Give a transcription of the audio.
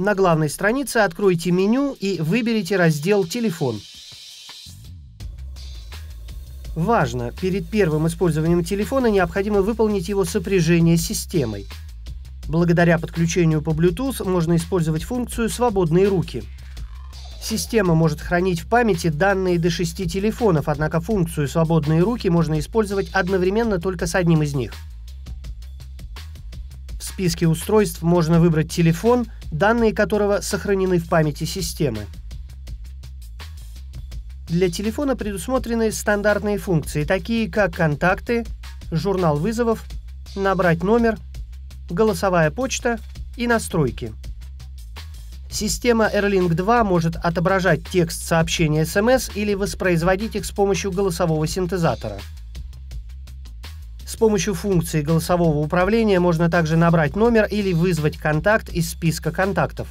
На главной странице откройте меню и выберите раздел «Телефон». Важно, перед первым использованием телефона необходимо выполнить его сопряжение с системой. Благодаря подключению по Bluetooth можно использовать функцию «Свободные руки». Система может хранить в памяти данные до шести телефонов, однако функцию «Свободные руки» можно использовать одновременно только с одним из них. В списке устройств можно выбрать телефон, данные которого сохранены в памяти системы. Для телефона предусмотрены стандартные функции, такие как контакты, журнал вызовов, набрать номер, голосовая почта и настройки. Система AirLink 2 может отображать текст сообщения SMS или воспроизводить их с помощью голосового синтезатора. Помощью функции голосового управления можно также набрать номер или вызвать контакт из списка контактов.